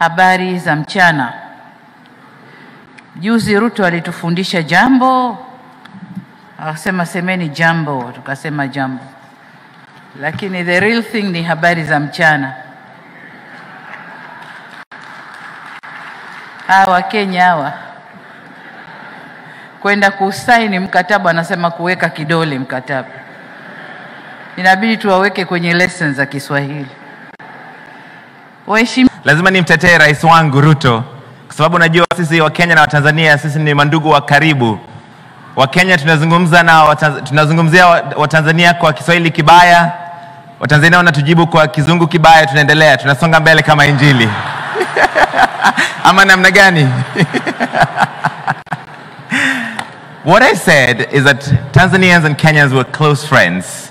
Habari za mchana. Juzi Ruto alitufundisha jambo, akasema semeni jambo, tukasema jambo, lakini the real thing ni habari za mchana. Hawa Wakenya hawa kwenda kusaini mkataba, anasema kuweka kidole mkataba, inabidi tuwaweke kwenye lessons za Kiswahili. Waheshimiwa Lazima nimtetee rais wangu Ruto kwa sababu najua sisi Wakenya na Watanzania sisi ni mandugu wa karibu. Wakenya tunazungumza na tunazungumzia wa- Watanzania kwa Kiswahili kibaya, Watanzania wanatujibu kwa Kizungu kibaya, tunaendelea, tunasonga mbele kama Injili ama namna gani? What I said is that Tanzanians and Kenyans were close friends.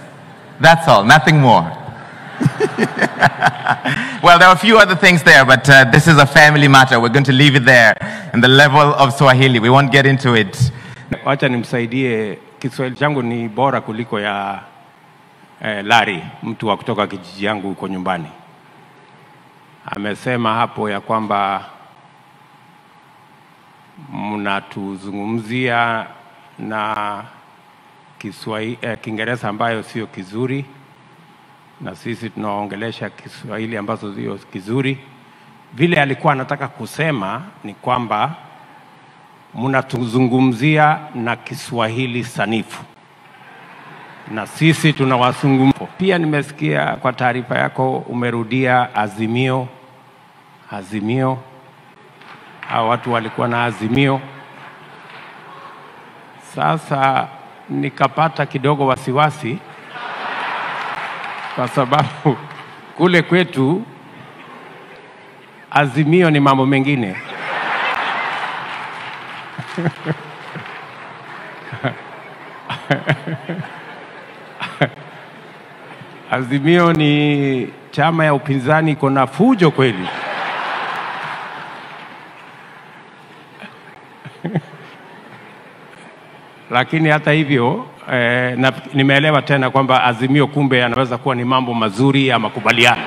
That's all, nothing more. Well, there are a few other things there, but uh, this is a family matter. We're going to leave it there in the level of Swahili. We won't get into it. Wacha nimsaidie, Kiswahili changu ni bora kuliko ya eh, Lari, mtu wa kutoka kijiji yangu huko nyumbani. Amesema hapo ya kwamba mnatuzungumzia na Kiswahili, eh, Kiingereza ambayo sio kizuri na sisi tunaongelesha Kiswahili ambazo sio kizuri. Vile alikuwa anataka kusema ni kwamba mnatuzungumzia na Kiswahili sanifu na sisi tunawazungumza. Pia nimesikia kwa taarifa yako umerudia azimio, azimio. Hao watu walikuwa na azimio. Sasa nikapata kidogo wasiwasi kwa sababu kule kwetu azimio ni mambo mengine. Azimio ni chama ya upinzani, iko na fujo kweli. Lakini hata hivyo eh, nimeelewa tena kwamba azimio kumbe anaweza kuwa ni mambo mazuri ya makubaliano.